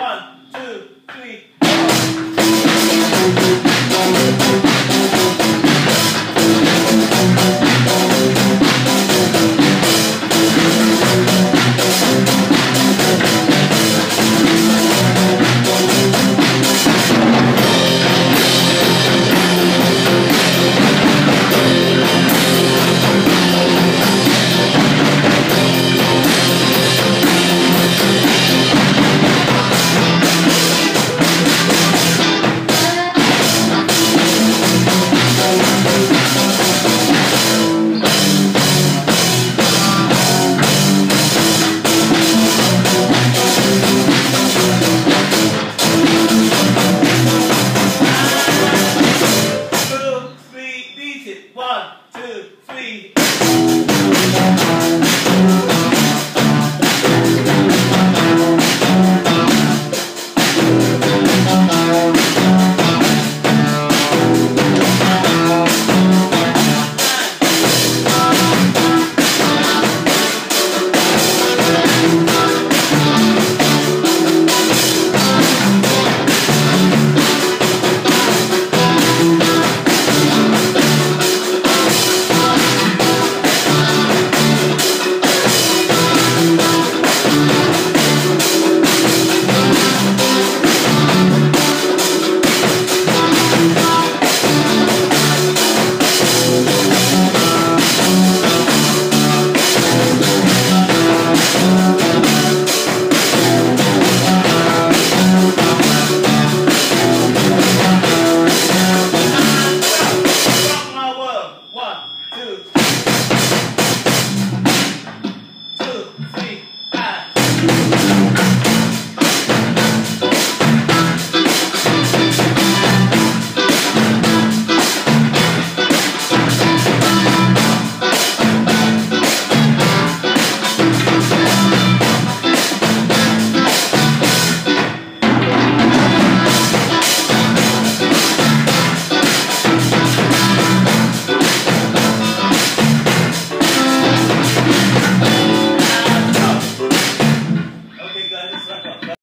one One, two, three.